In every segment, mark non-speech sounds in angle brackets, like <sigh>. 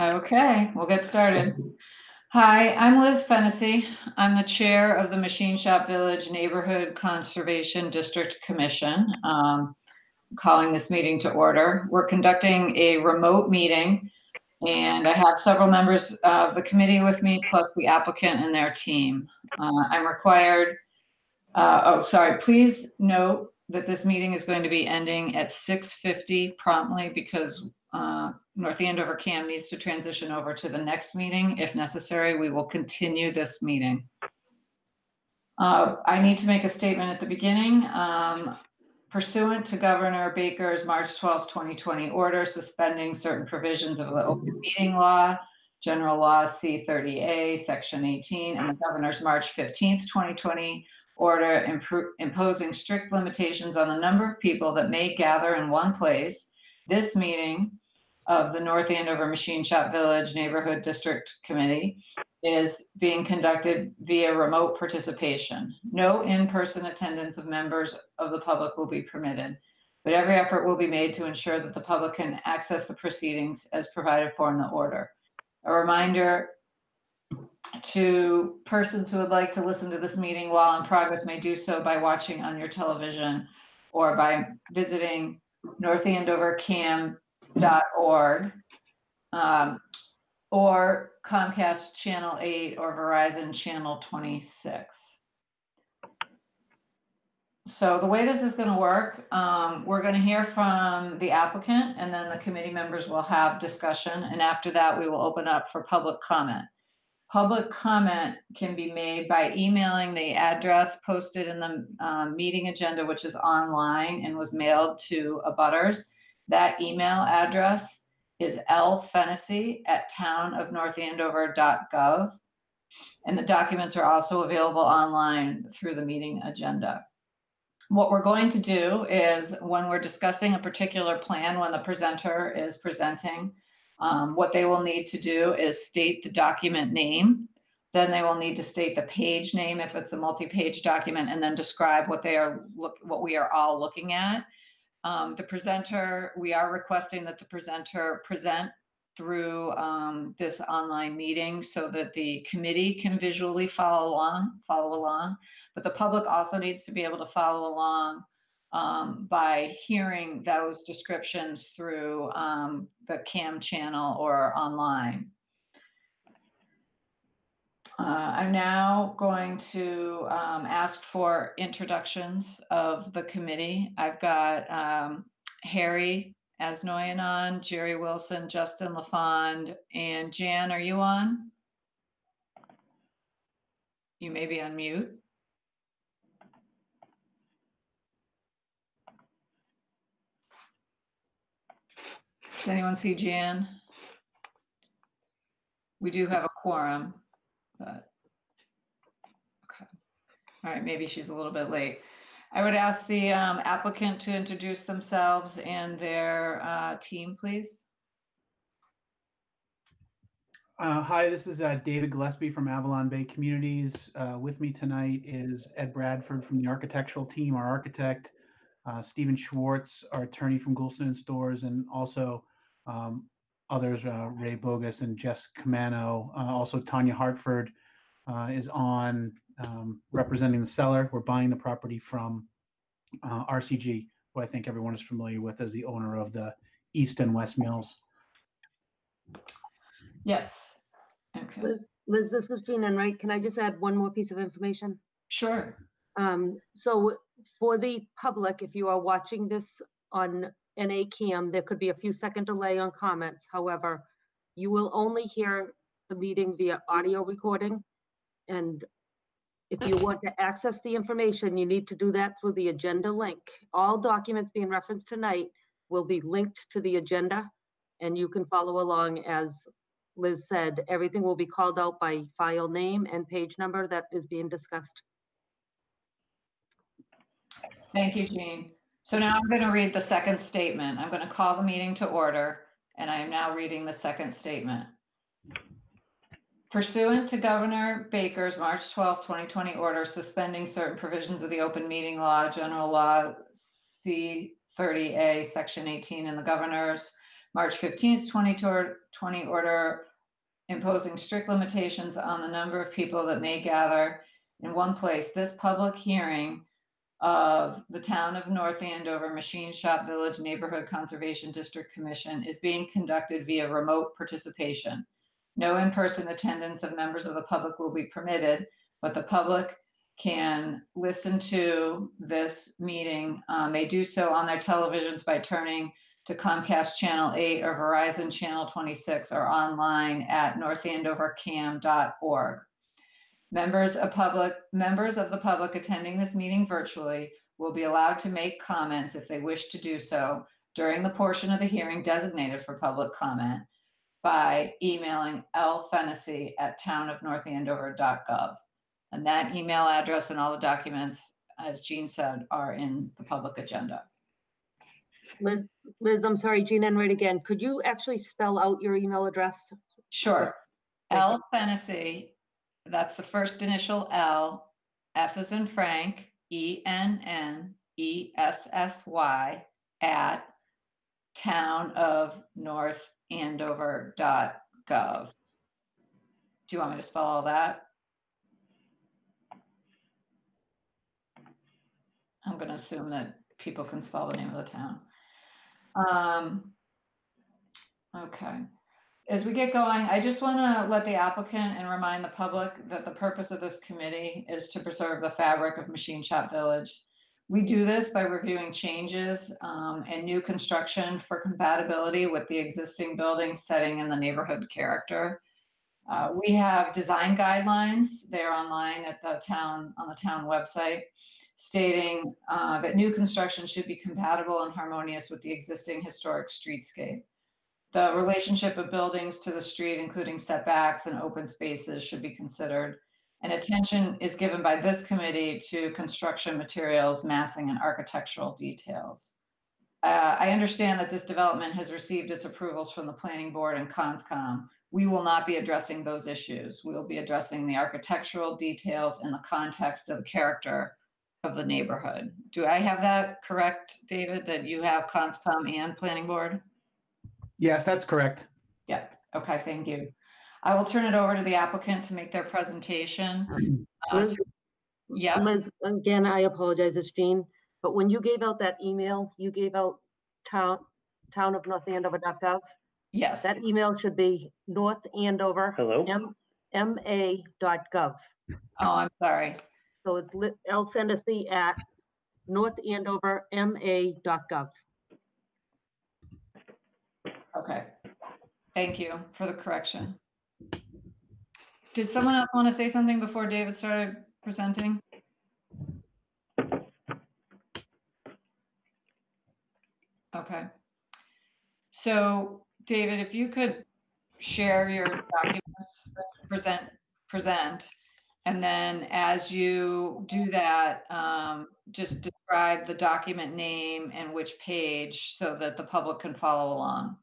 Okay, we'll get started. Hi, I'm Liz Fennessy. I'm the Chair of the Machine Shop Village Neighborhood Conservation District Commission. Um, Calling this meeting to order. We're conducting a remote meeting, and I have several members of the committee with me, plus the applicant and their team. Uh, I'm required, uh, oh, sorry, please note that this meeting is going to be ending at 6:50 promptly because uh, North Andover CAM needs to transition over to the next meeting. If necessary, we will continue this meeting. Uh, I need to make a statement at the beginning. Um, Pursuant to Governor Baker's March 12, 2020 order suspending certain provisions of the open meeting law, General Law C-30A, Section 18, and the Governor's March 15, 2020 order imposing strict limitations on the number of people that may gather in one place, this meeting of the North Andover Machine Shop Village Neighborhood District Committee is being conducted via remote participation. No in-person attendance of members of the public will be permitted, but every effort will be made to ensure that the public can access the proceedings as provided for in the order. A reminder to persons who would like to listen to this meeting while in progress may do so by watching on your television or by visiting northandovercam.org um, or Comcast Channel 8 or Verizon Channel 26. So the way this is going to work, um, we're going to hear from the applicant and then the committee members will have discussion. And after that, we will open up for public comment. Public comment can be made by emailing the address posted in the um, meeting agenda, which is online and was mailed to abutters. That email address is lfennessy at townofnorthandover.gov. And the documents are also available online through the meeting agenda. What we're going to do is when we're discussing a particular plan, when the presenter is presenting, um, what they will need to do is state the document name. Then they will need to state the page name if it's a multi-page document and then describe what they are look what we are all looking at. Um, the presenter, we are requesting that the presenter present through um, this online meeting so that the committee can visually follow along, follow along. But the public also needs to be able to follow along um, by hearing those descriptions through um, the CAM channel or online. Uh, I'm now going to um, ask for introductions of the committee. I've got um, Harry Asnoyan on, Jerry Wilson, Justin LaFond, and Jan, are you on? You may be on mute. Does anyone see Jan? We do have a quorum, but. Okay. All right, maybe she's a little bit late. I would ask the um, applicant to introduce themselves and their uh, team, please. Uh, hi, this is uh, David Gillespie from Avalon Bay Communities. Uh, with me tonight is Ed Bradford from the architectural team, our architect, uh, Stephen Schwartz, our attorney from Goulston and Storrs, and also um, others, uh, Ray Bogus and Jess Camano. Uh, also, Tanya Hartford uh, is on um, representing the seller. We're buying the property from uh, RCG, who I think everyone is familiar with as the owner of the East and West Mills. Yes. Okay, Liz, Liz, this is Jean Enright. Can I just add one more piece of information? sure. Um, so for the public, if you are watching this on NA Cam, there could be a few second delay on comments. However, you will only hear the meeting via audio recording. And if you want to access the information, you need to do that through the agenda link. All documents being referenced tonight will be linked to the agenda. And you can follow along as Liz said, everything will be called out by file name and page number that is being discussed. Thank you, Jean. So now I'm going to read the second statement. I'm going to call the meeting to order, and I am now reading the second statement. Pursuant to Governor Baker's March 12, 2020 order suspending certain provisions of the open meeting law, general law C30A, section 18, and the governor's March fifteenth, twenty twenty order imposing strict limitations on the number of people that may gather in one place. This public hearing of the Town of North Andover Machine Shop Village Neighborhood Conservation District Commission is being conducted via remote participation. No in-person attendance of members of the public will be permitted, but the public can listen to this meeting. Uh, may do so on their televisions by turning to Comcast Channel 8 or Verizon Channel 26 or online at northandovercam.org. Members of public, members of the public attending this meeting virtually will be allowed to make comments if they wish to do so during the portion of the hearing designated for public comment by emailing lfennessy@townofnorthandover.gov. And that email address and all the documents, as Jean said, are in the public agenda. Liz, Liz, I'm sorry, Jean Enright again. Could you actually spell out your email address? Sure. L Fennessy, that's the first initial L, F is in Frank, E N N E S S Y at town of North. Do you want me to spell all that? I'm gonna assume that people can spell the name of the town. Um, okay. As we get going, I just want to let the applicant and remind the public that the purpose of this committee is to preserve the fabric of Machine Shop Village. We do this by reviewing changes um, and new construction for compatibility with the existing building setting and the neighborhood character. Uh, we have design guidelines. They're online at the town, on the town website, stating uh, that new construction should be compatible and harmonious with the existing historic streetscape. The relationship of buildings to the street, including setbacks and open spaces, should be considered. And attention is given by this committee to construction materials, massing, and architectural details. Uh, I understand that this development has received its approvals from the planning board and ConCom. We will not be addressing those issues. We will be addressing the architectural details in the context of the character of the neighborhood. Do I have that correct, David, that you have ConCom and planning board? Yes, that's correct. Yeah, okay, thank you. I will turn it over to the applicant to make their presentation. Uh, Liz, Yeah, Liz, again, I apologize, it's Jean, but when you gave out that email, you gave out town, town of North Andover.gov. yes, That email should be North Andover, Hello? M, MA.gov. oh, I'm sorry. So it's lit, L Fennessy at North Andover, MA.gov. Okay. Thank you for the correction. Did someone else want to say something before David started presenting? Okay. So, David, if you could share your documents, present, present, and then as you do that, um, just describe the document name and which page so that the public can follow along.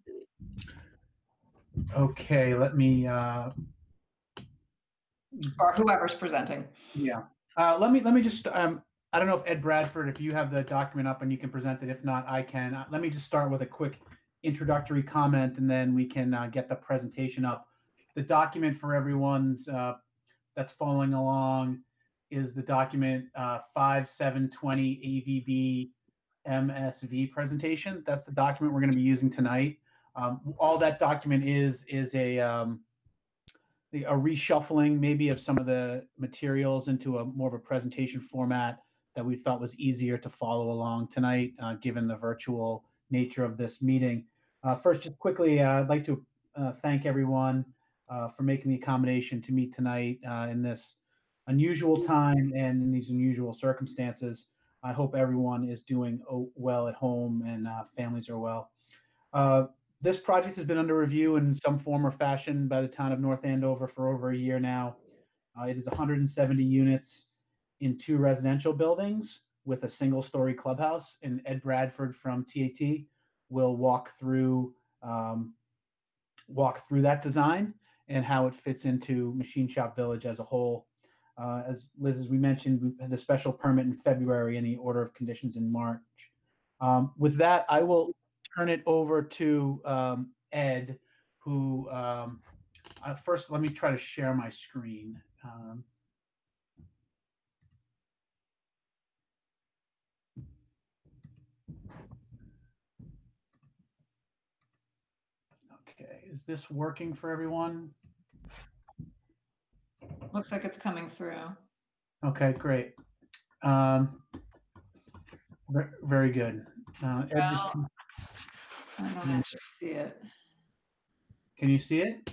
Okay, let me, uh, or whoever's presenting. yeah. Uh, let me, let me just, um, I don't know if Ed Bradford, if you have the document up and you can present it. If not, I can. Uh, Let me just start with a quick introductory comment and then we can uh, get the presentation up. The document for everyone's, uh, that's following along is the document uh, 5720 AVB MSV presentation. That's the document we're going to be using tonight. Um, all that document is is a um, a reshuffling maybe of some of the materials into a more of a presentation format that we felt was easier to follow along tonight, uh, given the virtual nature of this meeting. Uh, first, just quickly, uh, I'd like to uh, thank everyone uh, for making the accommodation to meet tonight uh, in this unusual time and in these unusual circumstances. I hope everyone is doing well at home and families are well. This project has been under review in some form or fashion by the town of North Andover for over a year now. Uh, it is 170 units in two residential buildings with a single story clubhouse. And Ed Bradford from TAT will walk through um, walk through that design and how it fits into Machine Shop Village as a whole. Uh, as Liz, as we mentioned, we had special permit in February and the order of conditions in March. Um, with that, I will turn it over to um, Ed, who um, uh, first let me try to share my screen. Um, okay, is this working for everyone? Looks like it's coming through. Okay, great. Um, very good. Uh, Ed, just- Well- I don't actually see it. can you see it?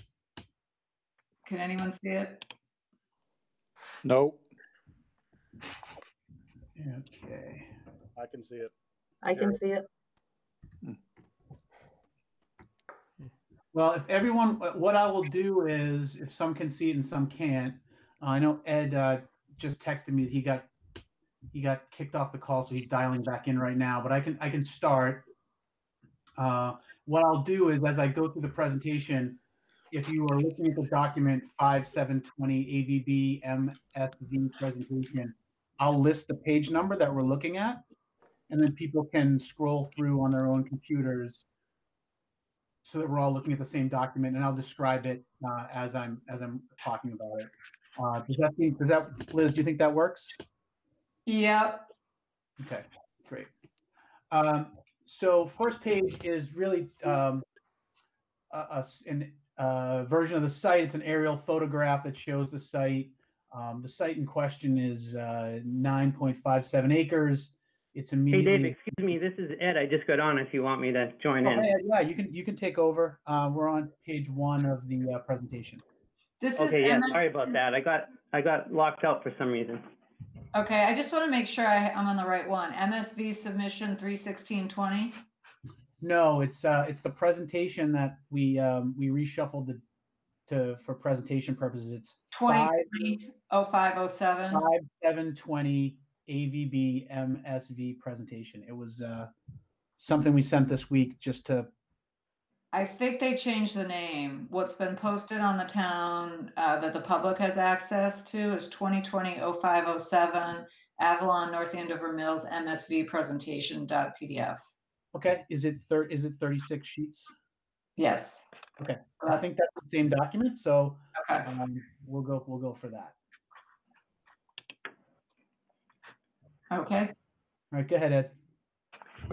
Can anyone see it? Nope, Okay. I can see it. I can see it. Well, if everyone, what I will do is, if some can see it and some can't, I know Ed uh, just texted me that he got he got kicked off the call, so he's dialing back in right now. But I can I can start. Uh, what I'll do is, as I go through the presentation, if you are looking at the document 5720 AVB MSV presentation, I'll list the page number that we're looking at, and then people can scroll through on their own computers so that we're all looking at the same document, and I'll describe it uh, as I'm as I'm talking about it. Uh, does that think, does that Liz? Do you think that works? Yep, Okay, great. Um, so first page is really um, a, a s- an, uh, version of the site. It's an aerial photograph that shows the site. Um, the site in question is uh, 9.57 acres. It's immediately. Hey. Dave, excuse me, this is Ed. I just got on if you want me to join Oh, in. yeah, yeah, you can you can take over. Uh, we're on page one of the uh, presentation. this is Okay, yeah, MS sorry about that. I got, I got locked out for some reason. Okay, I just want to make sure I, I'm on the right one. MSV submission three sixteen twenty. No, it's uh, it's the presentation that we um, we reshuffled the, to for presentation purposes. It's five oh five oh seven. five seven twenty AVB MSV presentation. It was uh, something we sent this week just to I think they changed the name. What's been posted on the town, uh, that the public has access to is twenty twenty oh five oh seven Avalon North Andover Mills MSV presentation dot PDF. okay. Is it thir- is it thirty six sheets? Yes. Okay. I think that's the same document, so okay. um, we'll go we'll go for that. Okay, All right, go ahead, Ed.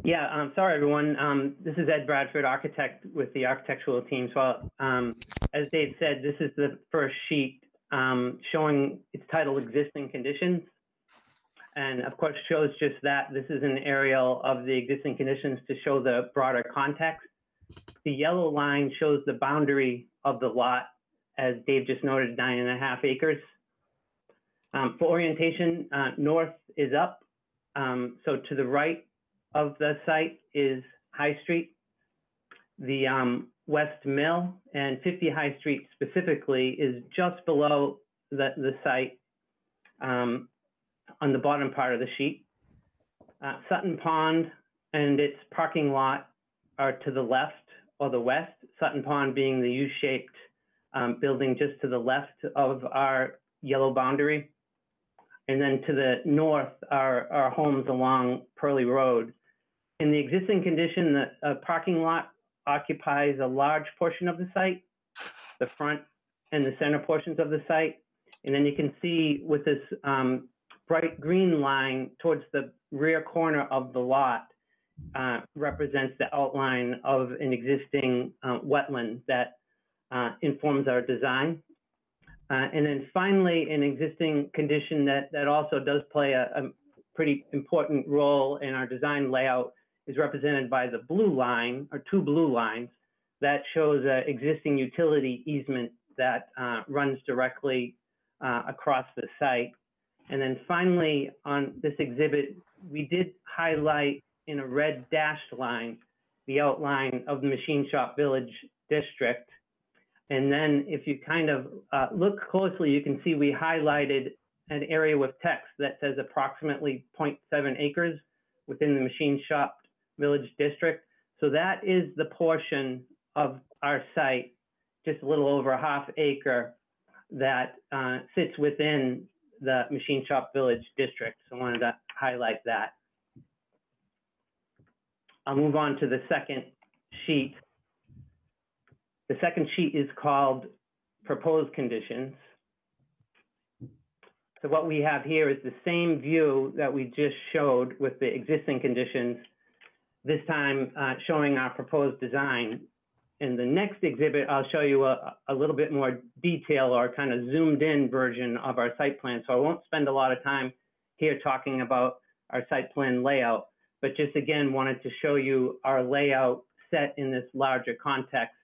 Yeah, um, sorry, everyone. Um, this is Ed Bradford, architect with the architectural team. So, um, as Dave said, this is the first sheet um, showing its title existing conditions. And of course, shows just that. This is an aerial of the existing conditions to show the broader context. The yellow line shows the boundary of the lot, as Dave just noted, nine and a half acres. Um, for orientation, uh, north is up. Um, so to the right of the site is High Street. The um, West Mill and 50 High Street specifically is just below the, the site um, on the bottom part of the sheet. Uh, Sutton Pond and its parking lot are to the left or the west, Sutton Pond being the U-shaped um, building just to the left of our yellow boundary. And then to the north are, our homes along Pearly Road. In the existing condition, the uh, parking lot occupies a large portion of the site, the front and the center portions of the site. And then you can see with this um, bright green line towards the rear corner of the lot uh, represents the outline of an existing uh, wetland that uh, informs our design. Uh, and then finally, an existing condition that, that also does play a, a pretty important role in our design layout is represented by the blue line or two blue lines that shows an existing utility easement that uh, runs directly uh, across the site. And then finally, on this exhibit, we did highlight in a red dashed line the outline of the Machine Shop Village District. And then if you kind of uh, look closely, you can see we highlighted an area with text that says approximately 0.7 acres within the Machine Shop Village District. So that is the portion of our site, just a little over a half acre, that uh, sits within the Machine Shop Village District. So I wanted to highlight that. I'll move on to the second sheet. The second sheet is called proposed conditions. So what we have here is the same view that we just showed with the existing conditions, this time uh, showing our proposed design. In the next exhibit, I'll show you a, a little bit more detail or kind of zoomed in version of our site plan. So I won't spend a lot of time here talking about our site plan layout, but just again wanted to show you our layout set in this larger context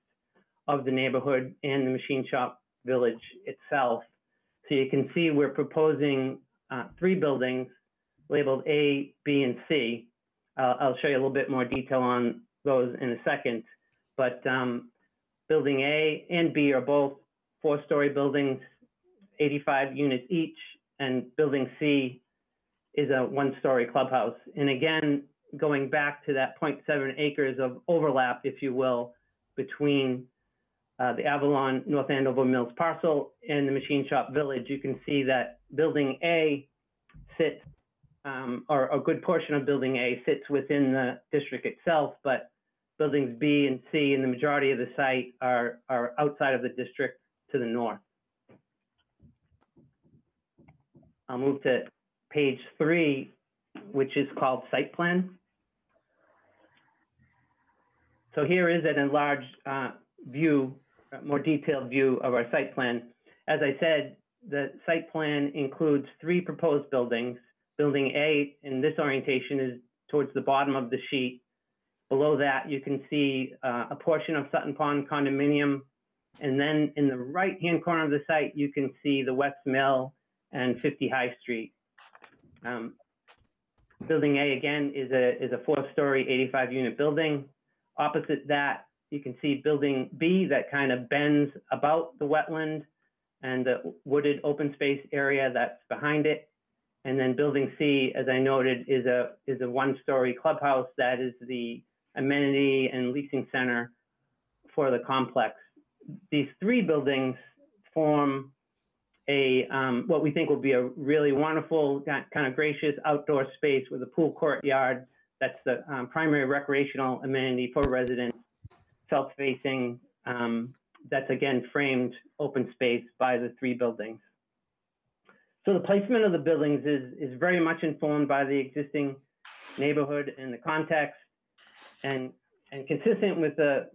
of the neighborhood and the machine shop village itself. So you can see we're proposing uh, three buildings labeled A, B, and C. Uh, I'll show you a little bit more detail on those in a second. But um, building A and B are both four-story buildings, 85 units each, and building C is a one-story clubhouse. And again, going back to that 0.7 acres of overlap, if you will, between uh, the Avalon North Andover Mills parcel and the Machine Shop Village, you can see that Building A sits, um, or a good portion of Building A sits within the district itself, but Buildings B and C and the majority of the site are, are outside of the district to the north. I'll move to page three, which is called Site Plan. So here is an enlarged uh, view, more detailed view of our site plan. As I said, the site plan includes three proposed buildings. Building A in this orientation is towards the bottom of the sheet. Below that, you can see uh, a portion of Sutton Pond condominium. And then in the right-hand corner of the site, you can see the West Mill and 50 High Street. Um, building A again is a is a four-story, 85-unit building. Opposite that, you can see building B that kind of bends about the wetland and the wooded open space area that's behind it. And then building C, as I noted, is a is a one-story clubhouse that is the amenity and leasing center for the complex. These three buildings form a um, what we think will be a really wonderful, kind of gracious outdoor space with a pool courtyard. That's the um, primary recreational amenity for residents, south-facing. Um, that's again framed open space by the three buildings. So the placement of the buildings is is very much informed by the existing neighborhood and the context, and and consistent with the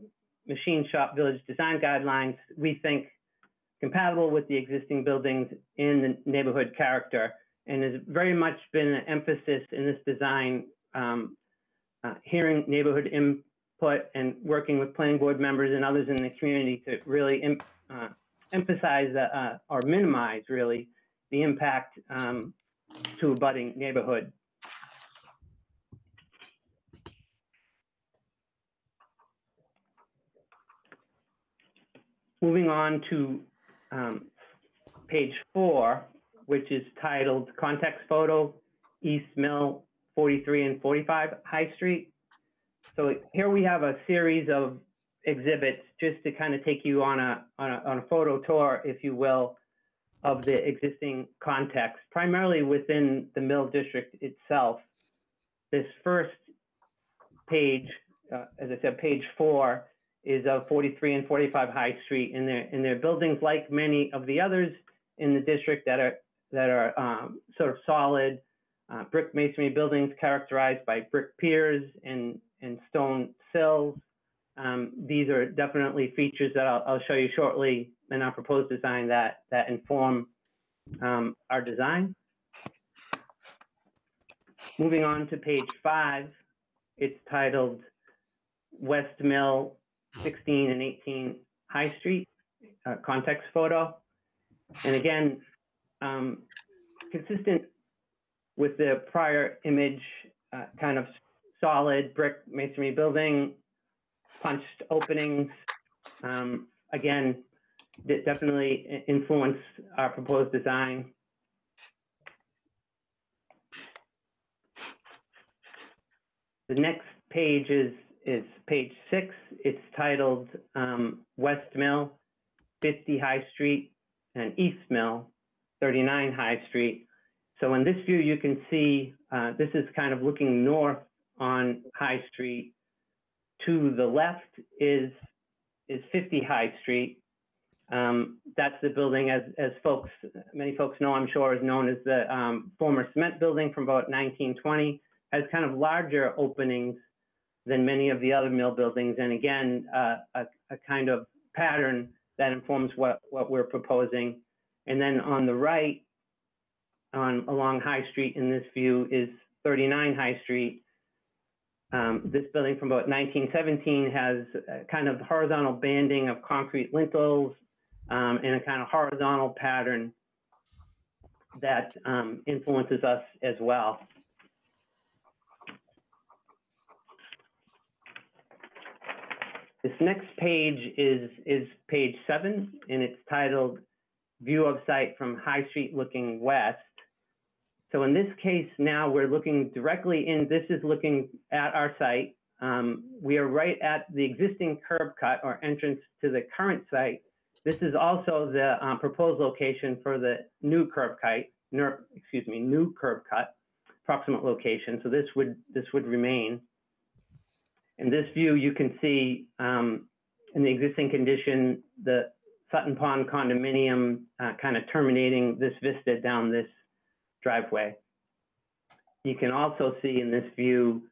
machine shop village design guidelines. We think compatible with the existing buildings in the neighborhood character and has very much been an emphasis in this design, um, uh, hearing neighborhood input and working with planning board members and others in the community to really em uh, emphasize uh, or minimize really the impact um, to a budding neighborhood. Moving on to um, page four, which is titled Context Photo, East Mill 43 and 45 High Street. So here we have a series of exhibits just to kind of take you on a, on a, on a photo tour, if you will, of the existing context, primarily within the Mill District itself. This first page, uh, as I said, page four, is of 43 and 45 High Street, and they're and buildings like many of the others in the district that are that are um, sort of solid uh, brick masonry buildings characterized by brick piers and and stone sills. Um, these are definitely features that I'll, I'll, show you shortly in our proposed design that that inform um, our design. Moving on to page five, it's titled West Mill 16 and 18 High Street, uh, context photo. And again, um, consistent with the prior image, uh, kind of solid brick masonry building, punched openings. Um, again, that definitely influenced our proposed design. The next page is is page six. It's titled um, West Mill, 50 High Street, and East Mill, 39 High Street. So in this view, you can see uh, this is kind of looking north on High Street to the left is, is 50 High Street. Um, that's the building, as, as folks, many folks know, I'm sure, is known as the um, former cement building from about 1920. Has kind of larger openings than many of the other mill buildings, and again, uh, a, a kind of pattern that informs what, what we're proposing. And then on the right, on along High Street in this view is 39 High Street. Um, this building from about 1917 has a kind of horizontal banding of concrete lintels um, and a kind of horizontal pattern that um, influences us as well. This next page is, is page seven, and it's titled View of Site from High Street Looking West. So in this case, now we're looking directly in, this is looking at our site. Um, we are right at the existing curb cut or entrance to the current site. This is also the um, proposed location for the new curb cut, ner- excuse me, new curb cut, approximate location. So this would, this would remain. In this view, you can see um, in the existing condition, the Sutton Pond condominium uh, kind of terminating this vista down this driveway. You can also see in this view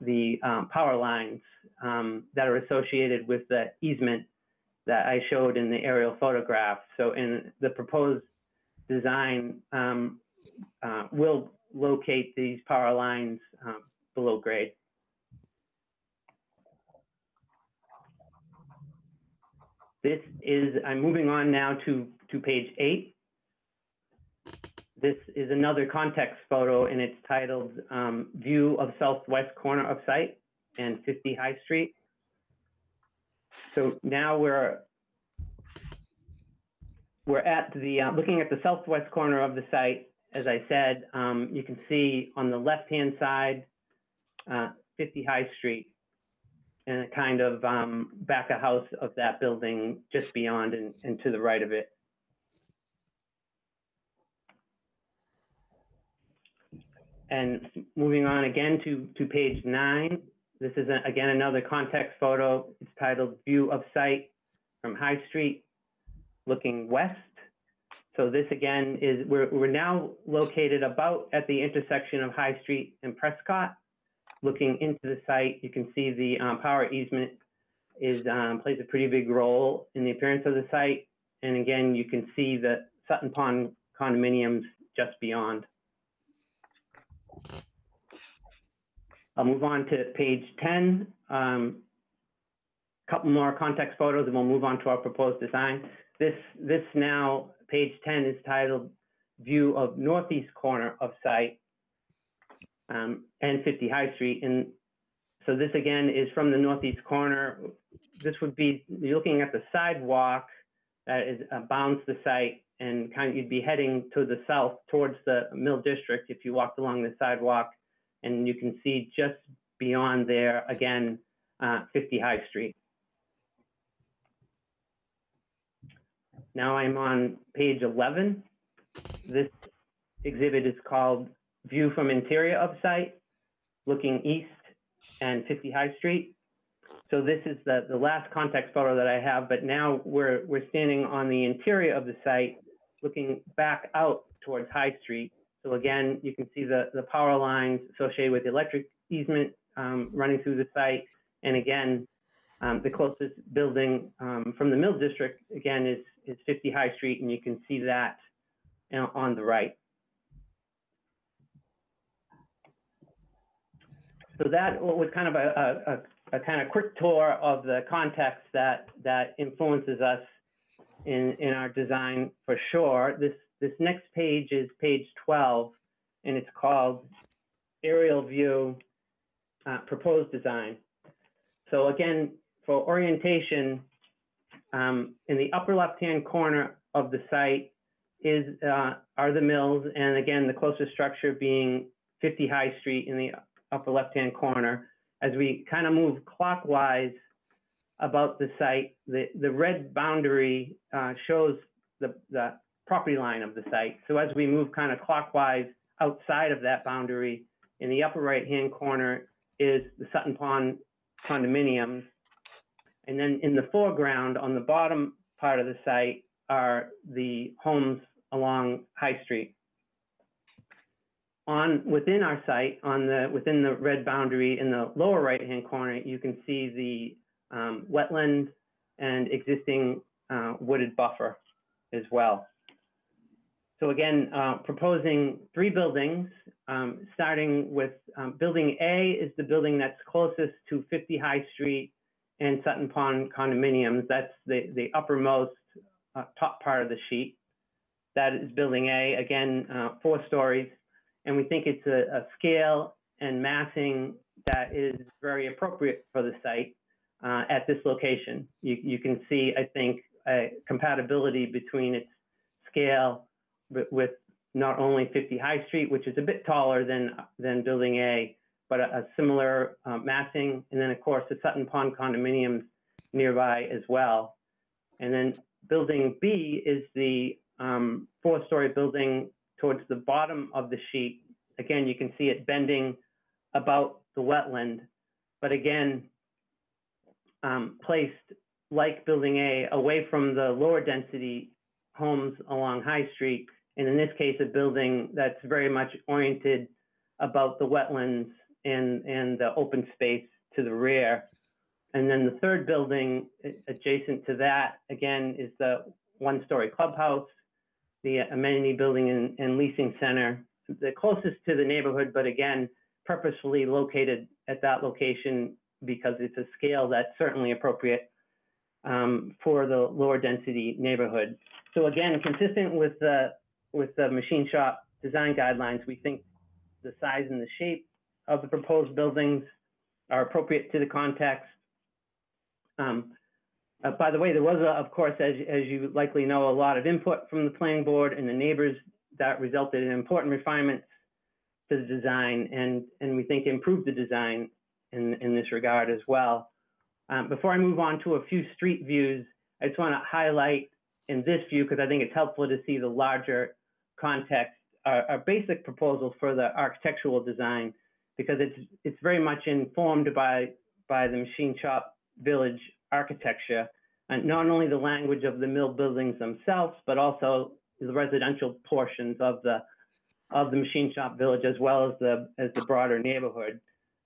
the um, power lines um, that are associated with the easement that I showed in the aerial photograph. So in the proposed design, um, uh, will locate these power lines um, below grade. This is, I'm moving on now to, to page eight. This is another context photo and it's titled um, View of Southwest Corner of Site and 50 High Street. So now we're we're at the uh, looking at the southwest corner of the site. As I said, um, you can see on the left-hand side, uh, 50 High Street, and a kind of um, back of house of that building just beyond and, and to the right of it. And moving on again to, to page nine, this is a, again another context photo. It's titled View of Site from High Street looking west. So this again is, we're, we're now located about at the intersection of High Street and Prescott. Looking into the site, you can see the um, power easement is, um, plays a pretty big role in the appearance of the site. And again, you can see the Sutton Pond condominiums just beyond. I'll move on to page 10. Um, couple more context photos and we'll move on to our proposed design. This, this now, page 10 is titled View of Northeast Corner of Site um, and 50 High Street. And so this again is from the northeast corner. This would be, you're looking at the sidewalk that is, uh, bounds the site and kind of, you'd be heading to the south towards the Mill District if you walked along the sidewalk. And you can see just beyond there, again, uh, 50 High Street. Now I'm on page 11. This exhibit is called View from Interior of Site, looking east and 50 High Street. So this is the, the last context photo that I have, but now we're, we're standing on the interior of the site, looking back out towards High Street. So again, you can see the, the power lines associated with the electric easement um, running through the site. And again, um, the closest building um, from the Mill District, again, is, is 50 High Street, and you can see that on the right. So that was kind of a, a, a, kind of quick tour of the context that, that influences us in, in our design for sure. This, this next page is page 12, and it's called Aerial View uh, Proposed Design. So again, for orientation, um, in the upper left-hand corner of the site is uh, are the mills, and again, the closest structure being 50 High Street in the upper left-hand corner. As we kind of move clockwise about the site, the, the red boundary uh, shows the, the property line of the site. So as we move kind of clockwise outside of that boundary, in the upper right-hand corner is the Sutton Pond condominiums. And then in the foreground, on the bottom part of the site, are the homes along High Street. On, within our site, on the, within the red boundary in the lower right-hand corner, you can see the um, wetland and existing uh, wooded buffer as well. So again, uh, proposing three buildings, um, starting with um, Building A is the building that's closest to 50 High Street and Sutton Pond condominiums. That's the, the uppermost uh, top part of the sheet. That is Building A, again, uh, four stories. And we think it's a, a scale and massing that is very appropriate for the site uh, at this location. You, you can see, I think, a compatibility between its scale with, with not only 50 High Street, which is a bit taller than, than Building A, but a, a similar uh, massing. And then, of course, the Sutton Pond condominiums nearby as well. And then Building B is the um, four-story building towards the bottom of the sheet. Again, you can see it bending about the wetland, but again, um, placed like Building A away from the lower density homes along High Street. And in this case, a building that's very much oriented about the wetlands and, and the open space to the rear. And then the third building adjacent to that, again, is the one-story clubhouse, the amenity building and, and leasing center, the closest to the neighborhood, but again, purposefully located at that location because it's a scale that's certainly appropriate um, for the lower density neighborhood. So again, consistent with the with the machine shop design guidelines, we think the size and the shape of the proposed buildings are appropriate to the context. Um, uh, by the way, there was, a, of course, as, as you likely know, a lot of input from the planning board and the neighbors that resulted in important refinements to the design and, and we think improved the design in, in this regard as well. Um, before I move on to a few street views, I just want to highlight in this view, because I think it's helpful to see the larger context, our, our basic proposal for the architectural design, because it's, it's very much informed by, by the machine shop village architecture, and not only the language of the mill buildings themselves, but also the residential portions of the of the machine shop village as well as the as the broader neighborhood.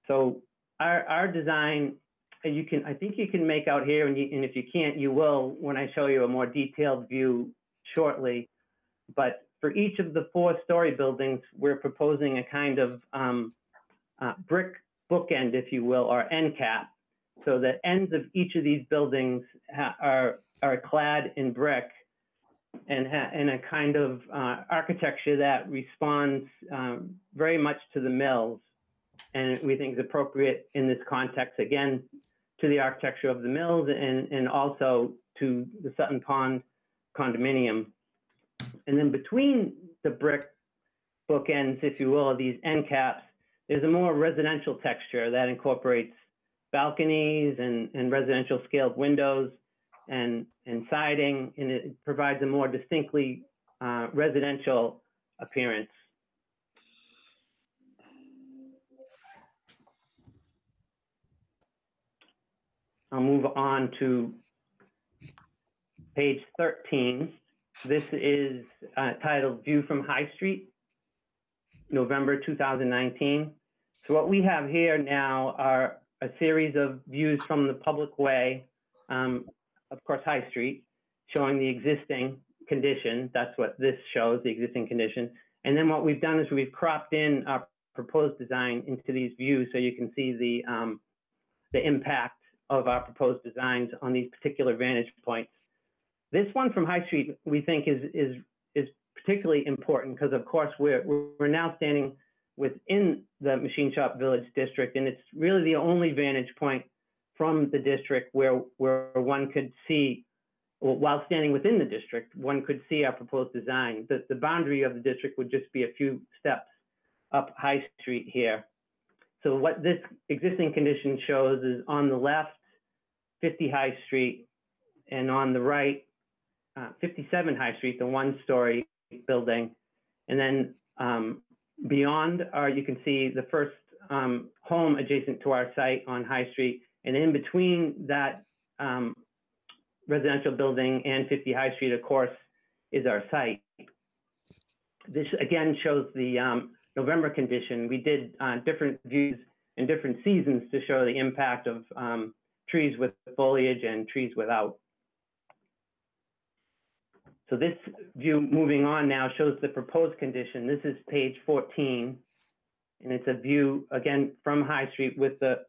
So our our design, you can I think you can make out here, and, you, and if you can't, you will when I show you a more detailed view shortly. But for each of the four story buildings, we're proposing a kind of um, uh, brick bookend, if you will, or end cap, so the ends of each of these buildings are are clad in brick and in a kind of uh, architecture that responds um, very much to the mills, and we think is appropriate in this context again to the architecture of the mills and and also to the Sutton Pond condominium. And then between the brick bookends, if you will, of these end caps, there's a more residential texture that incorporates balconies and, and residential scaled windows and, and siding, and it provides a more distinctly uh, residential appearance. I'll move on to page 13. This is uh, titled View from High Street, November 2019. So what we have here now are a series of views from the public way, um, of course, High Street, showing the existing condition. That's what this shows, the existing condition. And then what we've done is we've cropped in our proposed design into these views so you can see the, um, the impact of our proposed designs on these particular vantage points. This one from High Street, we think is, is, is particularly important because of course we're, we're now standing within the Machine Shop Village district, and it's really the only vantage point from the district where where one could see, well, while standing within the district, one could see our proposed design. The, the boundary of the district would just be a few steps up High Street here. So what this existing condition shows is on the left, 50 High Street, and on the right, uh, 57 High Street, the one-story building, and then um, Beyond, our, you can see the first um, home adjacent to our site on High Street, And in between that um, residential building and 50 High Street, of course, is our site. This again shows the um, November condition. We did uh, different views in different seasons to show the impact of um, trees with foliage and trees without. So this view moving on now shows the proposed condition. This is page 14. And it's a view, again, from High Street with the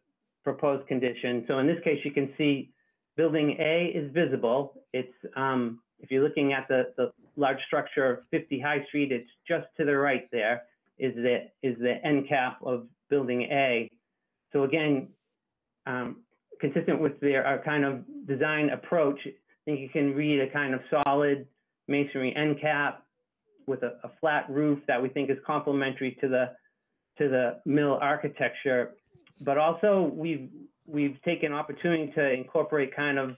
proposed condition. So in this case, you can see building A is visible. It's, um, if you're looking at the, the large structure of 50 High Street, it's just to the right there is the, is the end cap of building A. So again, um, consistent with their our kind of design approach, I think you can read a kind of solid masonry end cap with a, a flat roof that we think is complementary to the to the mill architecture. But also we've we've taken opportunity to incorporate kind of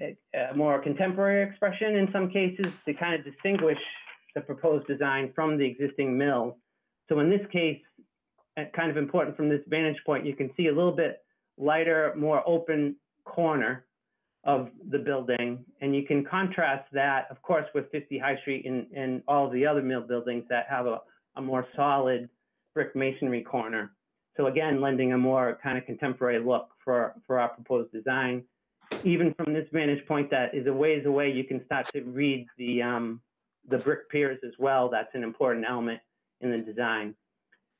a, a more contemporary expression in some cases to kind of distinguish the proposed design from the existing mill. So in this case, kind of important from this vantage point, you can see a little bit lighter, more open corner of the building. And you can contrast that, of course, with 50 High Street and, and all the other mill buildings that have a, a more solid brick masonry corner. So again, lending a more kind of contemporary look for, for our proposed design. Even from this vantage point that is a ways away, you can start to read the, um, the brick piers as well. That's an important element in the design.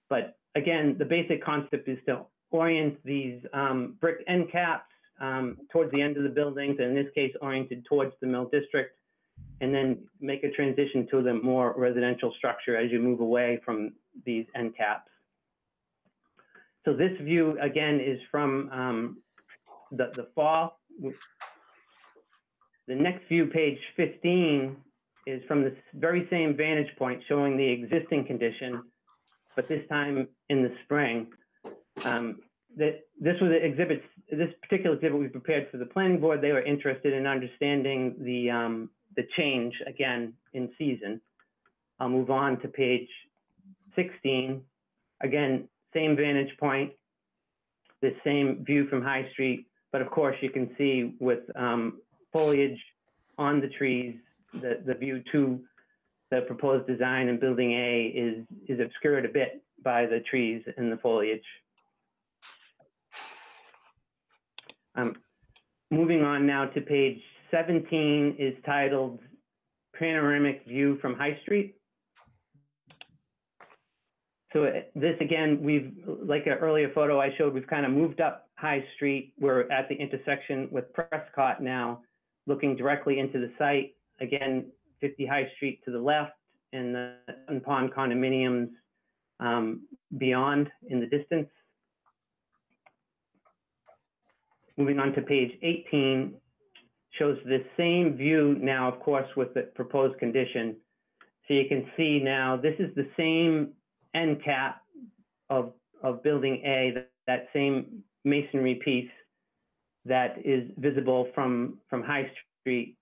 But again, the basic concept is to orient these um, brick end caps um, towards the end of the buildings, in this case, oriented towards the mill district, and then make a transition to the more residential structure as you move away from these end caps. So this view, again, is from um, the, the fall. The next view, page 15, is from this very same vantage point showing the existing condition, but this time in the spring. Um, that this was exhibit, this particular exhibit we prepared for the planning board. They were interested in understanding the, um, the change again in season. I'll move on to page 16. Again, same vantage point, the same view from High Street, but of course you can see with um, foliage on the trees, the, the view to the proposed design in building A is, is obscured a bit by the trees and the foliage. Um, moving on now to page 17 is titled Panoramic View from High Street. So uh, this again, we've, like an earlier photo I showed, we've kind of moved up High Street. We're at the intersection with Prescott now, looking directly into the site. Again, 50 High Street to the left and the Sutton Pond condominiums um, beyond in the distance. Moving on to page 18, shows the same view now, of course, with the proposed condition. So you can see now, this is the same end cap of, of building A, that, that same masonry piece that is visible from, from High Street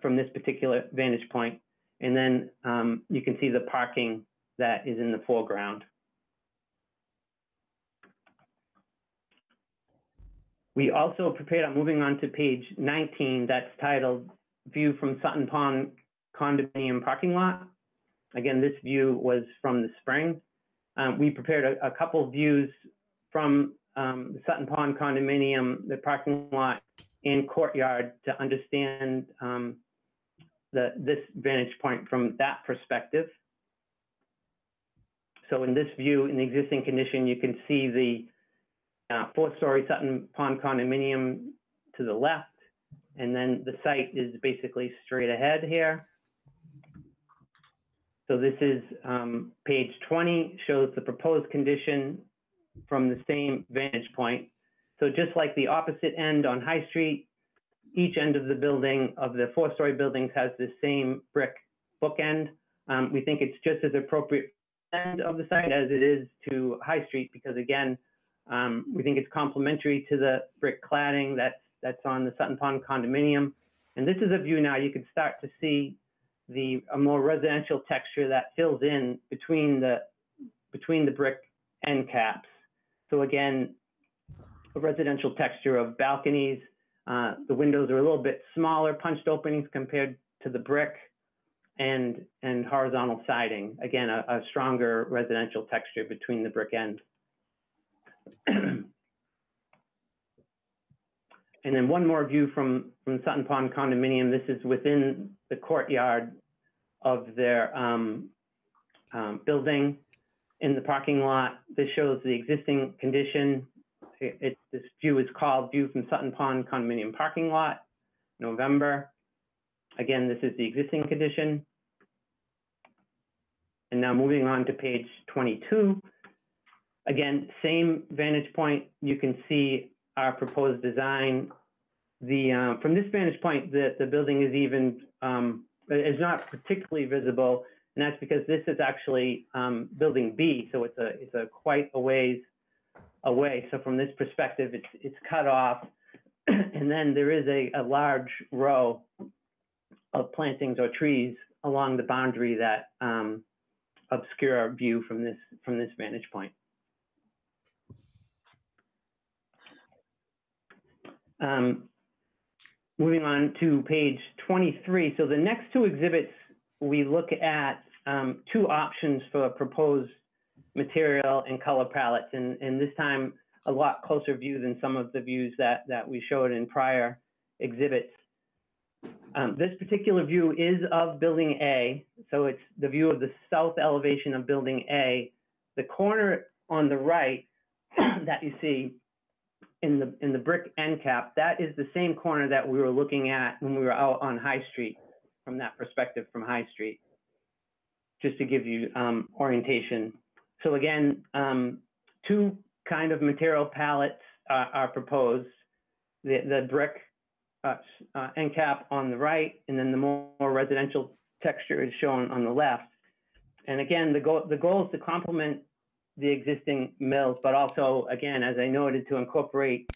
from this particular vantage point. And then um, you can see the parking that is in the foreground. We also prepared, I'm moving on to page 19, that's titled View from Sutton Pond Condominium Parking Lot. Again, this view was from the spring. Um, we prepared a, a couple views from um, the Sutton Pond condominium, the parking lot and courtyard to understand um, the, this vantage point from that perspective. So in this view, in the existing condition, you can see the uh, four-story Sutton Pond condominium to the left, and then the site is basically straight ahead here. So this is um, page 20, shows the proposed condition from the same vantage point. So just like the opposite end on High Street, each end of the building of the four-story buildings has the same brick bookend. Um, we think it's just as appropriate end of the site as it is to High Street because again, um, we think it's complementary to the brick cladding that's that's on the Sutton Pond condominium. And this is a view now you can start to see the a more residential texture that fills in between the between the brick end caps. So again, a residential texture of balconies. Uh, the windows are a little bit smaller, punched openings compared to the brick and, and horizontal siding. Again, a, a stronger residential texture between the brick ends. <clears throat> And then one more view from, from Sutton Pond condominium. This is within the courtyard of their um, um, building in the parking lot. This shows the existing condition. It, it- this view is called View from Sutton Pond Condominium Parking Lot, November. Again, this is the existing condition. And now moving on to page 22. Again, same vantage point. You can see our proposed design. The, uh, from this vantage point, the, the building is even, um, is not particularly visible. And that's because this is actually, um, building B, so it's a, it's a quite a ways away. So from this perspective, it's, it's cut off. <clears throat> And then there is a, a large row of plantings or trees along the boundary that, um, obscure our view from this, from this vantage point. Um, moving on to page 23. So the next two exhibits, we look at um, two options for proposed material and color palettes, and, and this time a lot closer view than some of the views that, that we showed in prior exhibits. Um, this particular view is of Building A, so it's the view of the south elevation of Building A. The corner on the right <clears throat> that you see in the in the brick end cap, that is the same corner that we were looking at when we were out on High Street, from that perspective from High Street. Just to give you um, orientation. So again, um, two kind of material palettes uh, are proposed. The the brick uh, uh, end cap on the right, and then the more, more residential texture is shown on the left. And again, the goal the goal is to complement the existing mills, but also, again, as I noted, to incorporate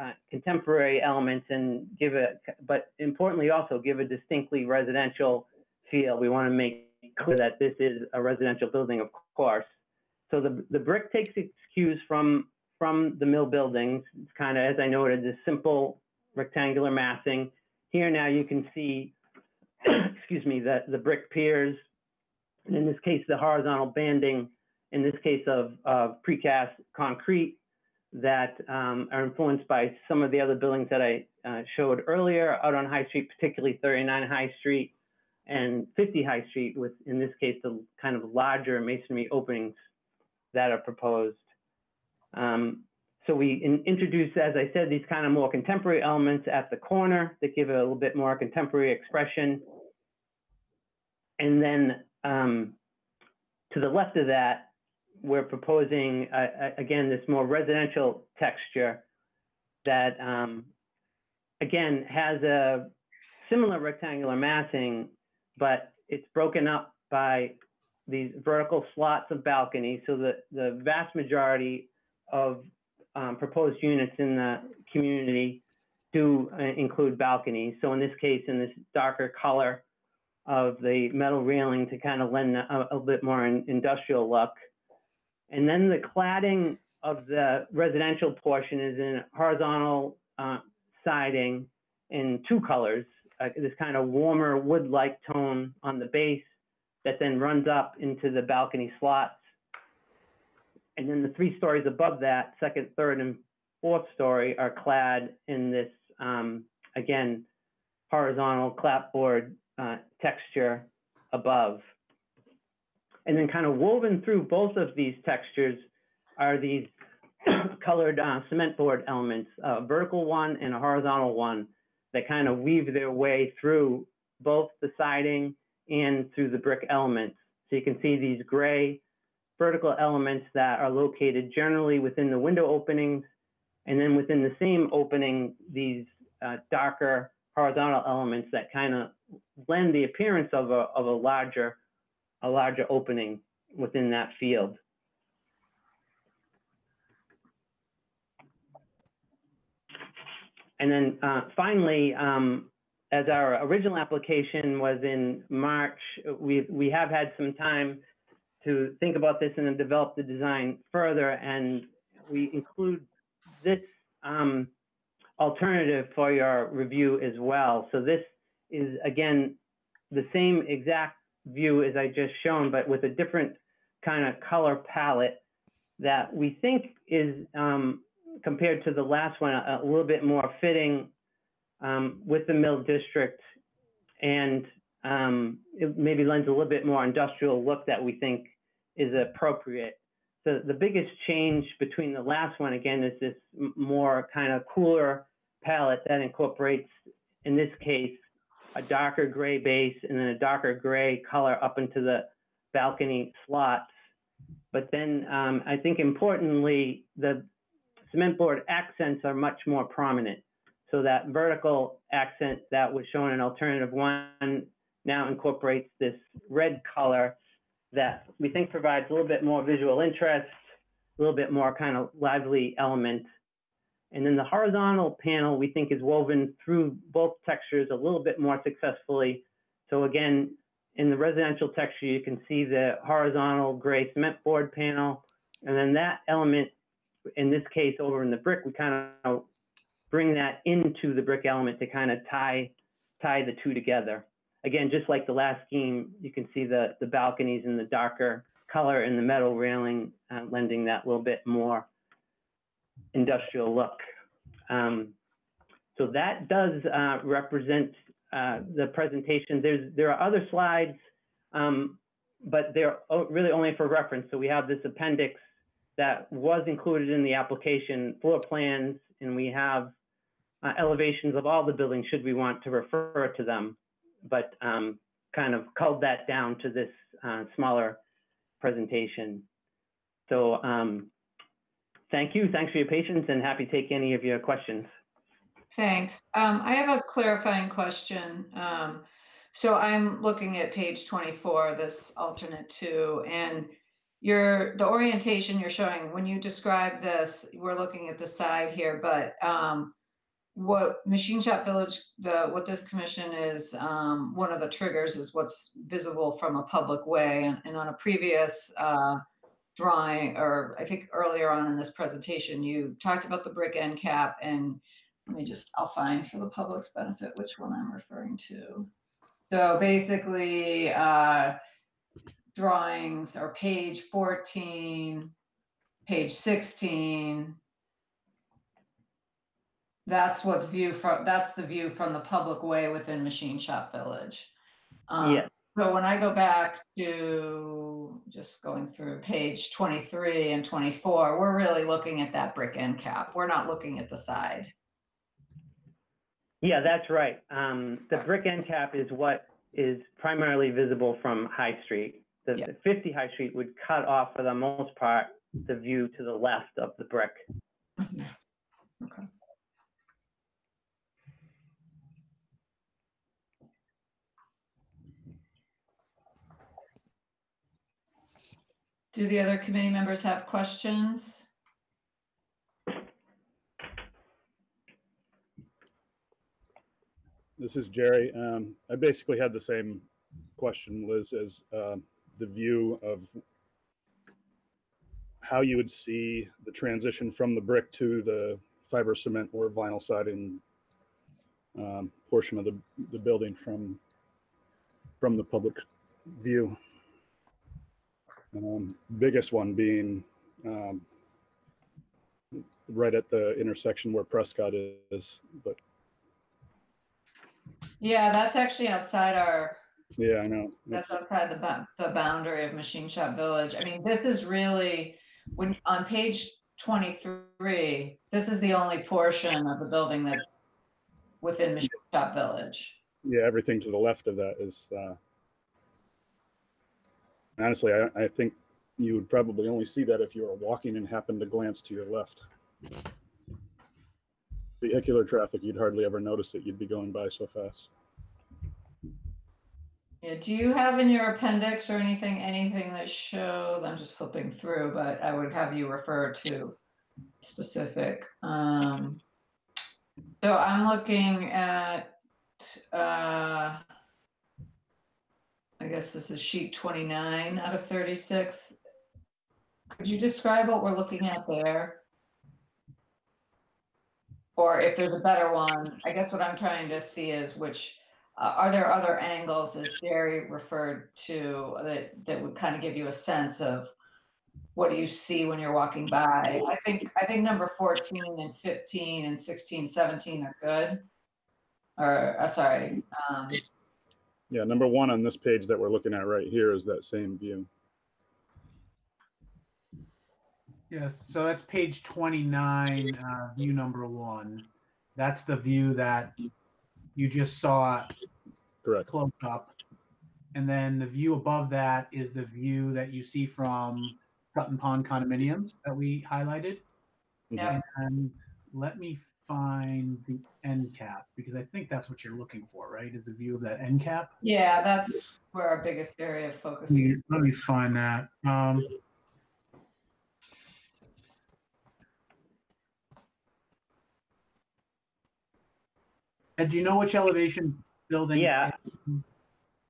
uh, contemporary elements and give a, but importantly also give a distinctly residential feel. We want to make clear that this is a residential building, of course. So the, the brick takes its cues from, from the mill buildings. It's kind of, as I noted, this simple rectangular massing. Here now you can see, <coughs> excuse me, that the brick piers, and in this case, the horizontal banding in this case of, of precast concrete that um, are influenced by some of the other buildings that I uh, showed earlier out on High Street, particularly 39 High Street and 50 High Street, with in this case the kind of larger masonry openings that are proposed. Um, so we in, introduced, as I said, these kind of more contemporary elements at the corner that give it a little bit more contemporary expression. And then um, to the left of that, we're proposing, uh, uh, again, this more residential texture that, um, again, has a similar rectangular massing, but it's broken up by these vertical slots of balconies. So the, the vast majority of um, proposed units in the community do uh, include balconies. So in this case, in this darker color of the metal railing to kind of lend a, a bit more in, industrial look. And then the cladding of the residential portion is in horizontal uh, siding in two colors, uh, this kind of warmer wood-like tone on the base that then runs up into the balcony slots. And then the three stories above that, second, third, and fourth story are clad in this, um, again, horizontal clapboard uh, texture above. And then kind of woven through both of these textures are these <clears throat> colored uh, cement board elements, a vertical one and a horizontal one that kind of weave their way through both the siding and through the brick elements. So you can see these gray vertical elements that are located generally within the window openings, and then within the same opening, these uh, darker horizontal elements that kind of lend the appearance of a, of a larger a larger opening within that field. And then uh, finally, um, as our original application was in March, we, we have had some time to think about this and then develop the design further. And we include this um, alternative for your review as well. So this is, again, the same exact view as I just shown, but with a different kind of color palette that we think is, um, compared to the last one, a, a little bit more fitting um, with the Mill District and um, it maybe lends a little bit more industrial look that we think is appropriate. So the biggest change between the last one, again, is this more kind of cooler palette that incorporates, in this case, a darker gray base and then a darker gray color up into the balcony slots. But then um, I think importantly, the cement board accents are much more prominent. So that vertical accent that was shown in alternative one now incorporates this red color that we think provides a little bit more visual interest, a little bit more kind of lively element. And then the horizontal panel we think is woven through both textures a little bit more successfully. So again, in the residential texture, you can see the horizontal gray cement board panel. And then that element, in this case, over in the brick, we kind of bring that into the brick element to kind of tie, tie the two together. Again, just like the last scheme, you can see the, the balconies in the darker color and the metal railing uh, lending that a little bit more industrial look. Um, so that does uh, represent uh, the presentation. There's, there are other slides, um, but they're really only for reference. So we have this appendix that was included in the application, floor plans, and we have uh, elevations of all the buildings should we want to refer to them, but um, kind of culled that down to this uh, smaller presentation. So um, thank you. Thanks for your patience and happy to take any of your questions. Thanks. Um, I have a clarifying question. Um, so I'm looking at page twenty-four, this alternate two, and your, the orientation you're showing, when you describe this, we're looking at the side here, but, um, what Machine Shop Village, the, what this commission is, um, one of the triggers is what's visible from a public way. And, and on a previous, uh, drawing, or I think earlier on in this presentation, you talked about the brick end cap and let me just, I'll find for the public's benefit which one I'm referring to. So basically, uh, drawings or page 14, page 16. That's what's view from, that's the view from the public way within Machine Shop Village. Um, Yes. So when I go back to, just going through page 23 and 24, we're really looking at that brick end cap. We're not looking at the side. Yeah, that's right. Um, the brick end cap is what is primarily visible from High Street. The, Yeah. the 50 High Street would cut off for the most part the view to the left of the brick. Okay. Do the other committee members have questions? This is Jerry. Um, I basically had the same question, Liz, as um, the view of how you would see the transition from the brick to the fiber cement or vinyl siding um, portion of the, the building from from the public view. Um, biggest one being um, right at the intersection where Prescott is, but Yeah, that's actually outside our, yeah, I know. that's It's- outside the, the boundary of Machine Shop Village. I mean, this is really, when, on page twenty-three, this is the only portion of the building that's within Machine Shop Village. yeah, everything to the left of that is, uh, honestly, I, I think you would probably only see that if you were walking and happened to glance to your left. Vehicular traffic, you'd hardly ever notice it. You'd be going by so fast. Yeah, do you have in your appendix or anything, anything that shows, I'm just flipping through, but I would have you refer to specific, um. So I'm looking at, uh. I guess this is sheet twenty-nine out of thirty-six. Could you describe what we're looking at there? or if there's a better one, I guess what I'm trying to see is which, uh, are there other angles, as Jerry referred to, that, that would kind of give you a sense of what do you see when you're walking by? I think, I think number 14 and 15 and 16, 17 are good. Or, uh, sorry, um, Yeah, number one on this page that we're looking at right here is that same view. Yes, so that's page 29, uh, view number one. That's the view that you just saw Correct. close up. And then the view above that is the view that you see from Sutton Pond condominiums that we highlighted. Yeah. And let me find the end cap because I think that's what you're looking for, right? Is the view of that end cap? yeah, that's where our biggest area of focus Let is. me, let me find that. Um, Ed, do you know which elevation building? Yeah.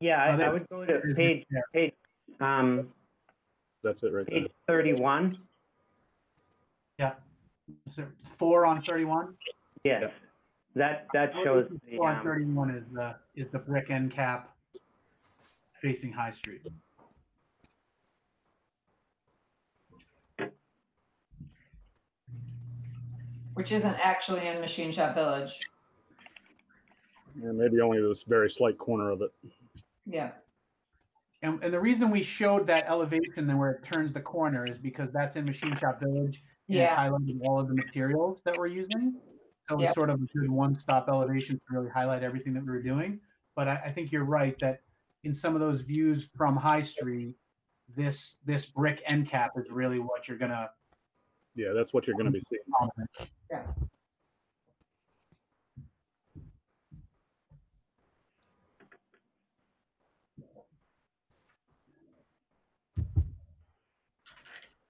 Yeah, Oh, I, I there- would go to page, there? page, um, That's it right there. page thirty-one. Is there Four on thirty-one? Yes, that, that shows the, Four on um, thirty-one is the, is the brick end cap facing High Street. Which isn't actually in Machine Shop Village. Yeah, maybe only this very slight corner of it. Yeah, And, and the reason we showed that elevation then where it turns the corner is because that's in Machine Shop Village. And Yeah. Highlighting all of the materials that we're using. So Yeah. it's sort of a good one-stop elevation to really highlight everything that we were doing. But I, I think you're right that in some of those views from High Street, this, this brick end cap is really what you're gonna Yeah, that's what you're gonna be seeing. comment.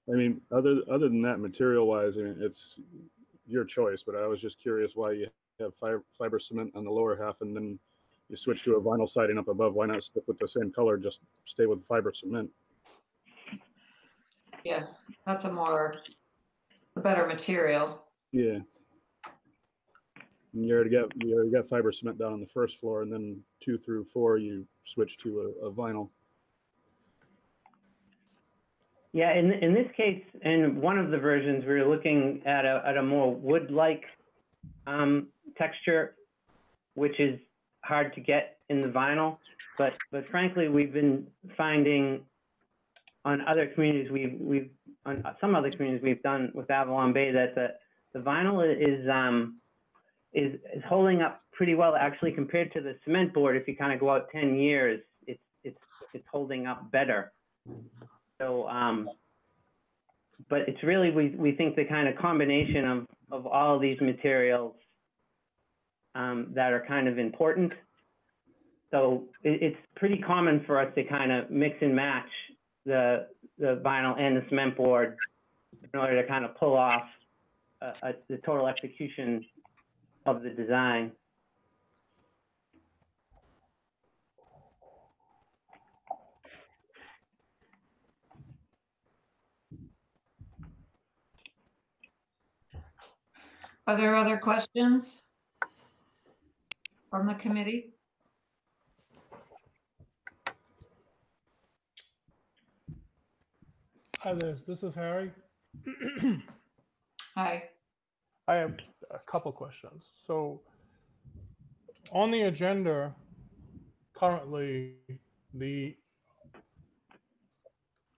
I mean, other, other than that, material wise, I mean, it's your choice, but I was just curious why you have fiber, fiber cement on the lower half and then you switch to a vinyl siding up above. Why not stick with the same color? Just stay with fiber cement. yeah, that's a more, a better material. Yeah. And you already got, you already got fiber cement down on the first floor and then two through four, you switch to a, a vinyl. Yeah, in, in this case, in one of the versions, we were looking at a, at a more wood-like um, texture, which is hard to get in the vinyl. But, but frankly, we've been finding on other communities, we've, we've, on some other communities we've done with Avalon Bay that the, the vinyl is, um, is, is holding up pretty well, actually, compared to the cement board. If you kind of go out 10 years, it's, it's, it's holding up better. So, um, but it's really, we, we think the kind of combination of, of all of these materials um, that are kind of important. So it, it's pretty common for us to kind of mix and match the, the vinyl and the cement board in order to kind of pull off uh, uh, the total execution of the design. Are there other questions from the committee? Hi there, this is Harry. <clears throat> Hi, I have a couple questions. So on the agenda, currently, the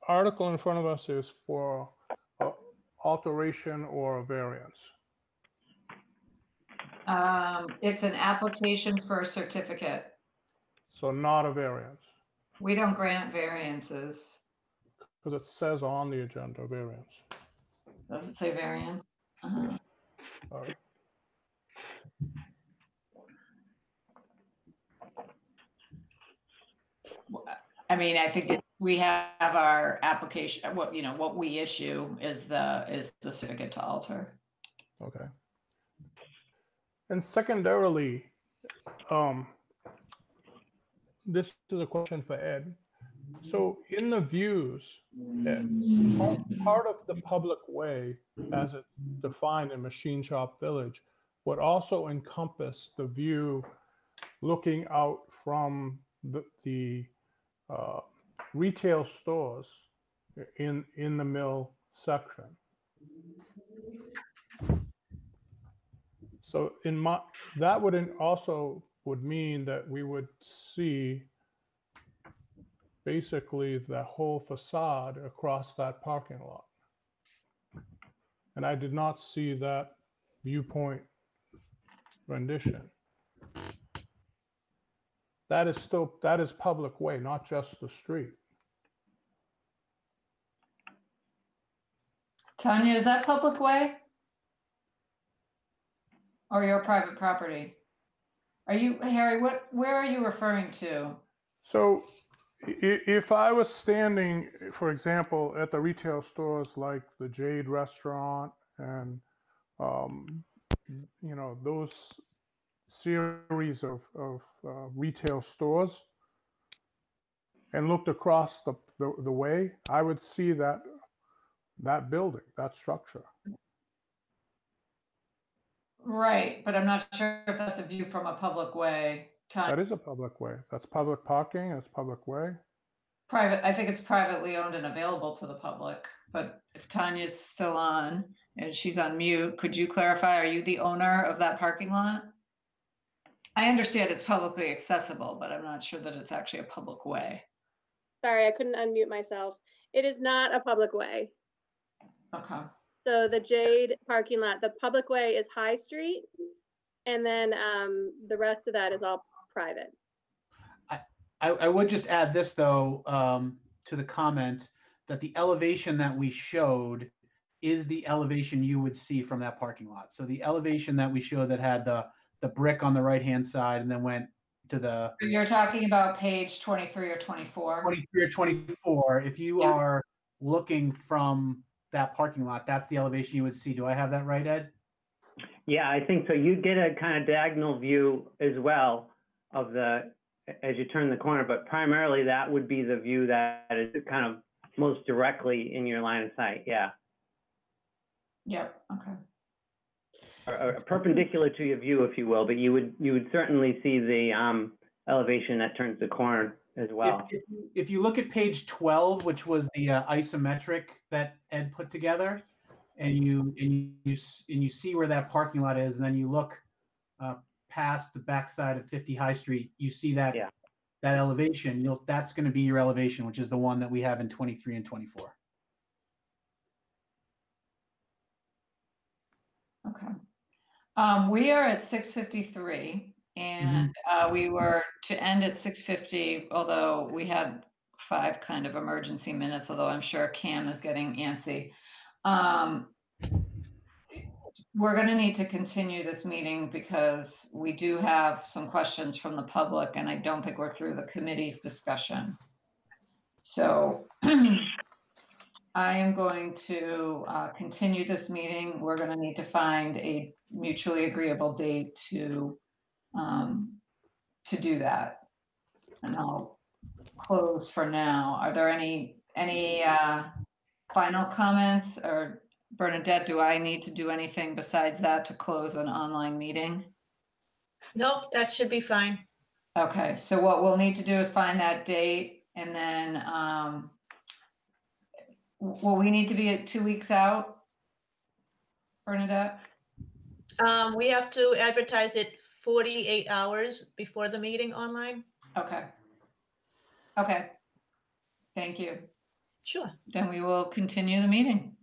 article in front of us is for uh, alteration or a variance. Um, it's an application for a certificate. So not a variance, We don't grant variances. because it says on the agenda variance. Does it say variance? Uh-huh. All right. I mean, I think it- we have our application, what, you know, what we issue is the, is the certificate to alter. Okay. And secondarily, um, this is a question for Ed. So in the views, Ed, part of the public way as it's defined in Machine Shop Village would also encompass the view looking out from the, the uh, retail stores in, in the mill section. So in my, that would also would mean that we would see basically the whole facade across that parking lot. And I did not see that viewpoint rendition. That is still, that is public way, not just the street. Tanya, is that public way? Or your private property? Are you, Harry, what, where are you referring to? So if I was standing, for example, at the retail stores like the Jade Restaurant and, um, you know, those series of, of uh, retail stores and looked across the, the, the way, I would see that, that building, that structure. Right, but I'm not sure if that's a view from a public way. That Tanya, is a public way. That's public parking, it's public way. private, I think it's privately owned and available to the public, but if Tanya's still on and she's on mute, could you clarify, are you the owner of that parking lot? I understand it's publicly accessible, but I'm not sure that it's actually a public way. Sorry, I couldn't unmute myself. It is not a public way. Okay, So the Jade parking lot, the public way is High Street. And then um, the rest of that is all private. I, I would just add this though, um, to the comment that the elevation that we showed is the elevation you would see from that parking lot. So the elevation that we showed that had the, the brick on the right-hand side and then went to the you're talking about page twenty-three or twenty-four? 23 or 24, if you Yeah. are looking from that parking lot, that's the elevation you would see. Do I have that right, Ed? Yeah, I think so. You'd get a kind of diagonal view as well of the, as you turn the corner, but primarily that would be the view that is kind of most directly in your line of sight, yeah. Yep, okay. Or, or perpendicular to your view, if you will, but you would, you would certainly see the, um, elevation that turns the corner as If- well. If, you- if you look at page 12, which was the uh, isometric that Ed put together, and you and you s- and you see where that parking lot is, and then you look uh, past the backside of 50 High Street, you see that Yeah. that elevation. You'll that's going to be your elevation, which is the one that we have in 23 and 24. Okay. Um, we are at six fifty-three and, uh, we were to end at six fifty, although we had five kind of emergency minutes, although I'm sure Cam is getting antsy. Um, we're gonna need to continue this meeting because we do have some questions from the public and I don't think we're through the committee's discussion. So <clears throat> I am going to uh, continue this meeting. We're going to need to find a mutually agreeable date to um, to do that. And I'll close for now. Are there any any uh, final comments or Bernadette, do I need to do anything besides that to close an online meeting? Nope, that should be fine. Okay, so what we'll need to do is find that date and then, um, will we need to be at two weeks out? Bernadette? Um, we have to advertise it forty-eight hours before the meeting online. Okay. Okay. Thank you. Sure. Then we will continue the meeting.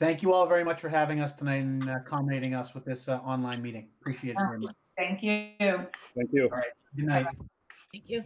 Thank you all very much for having us tonight and uh, accommodating us with this uh, online meeting. Appreciate it very much. Thank you. Thank you. All right. Good night. Thank you.